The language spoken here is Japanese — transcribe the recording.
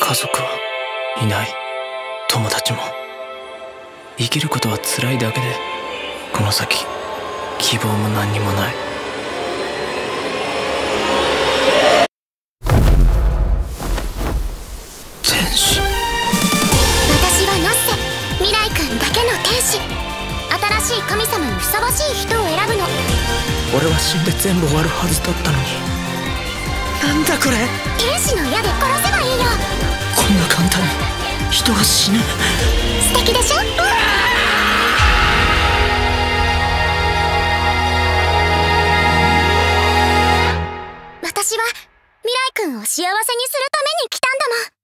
家族はいない。友達も。生きることは辛いだけでこの先希望も何にもない。天使。私はノッセ未来君だけの天使。新しい神様にふさわしい人を選ぶの。俺は死んで全部終わるはずだったのに。なんだこれ天使の？人は死ぬ。素敵でしょ？私は未来君を幸せにするために来たんだもん。